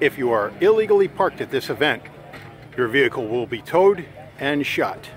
If you are illegally parked at this event, your vehicle will be towed and shot.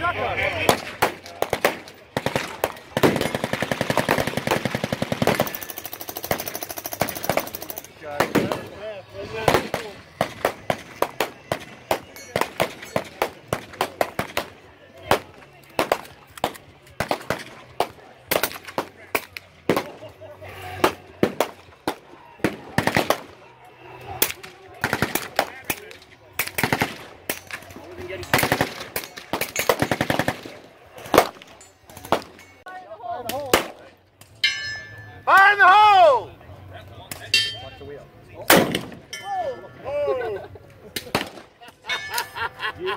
Tchau, tchau. Fire in the hole! You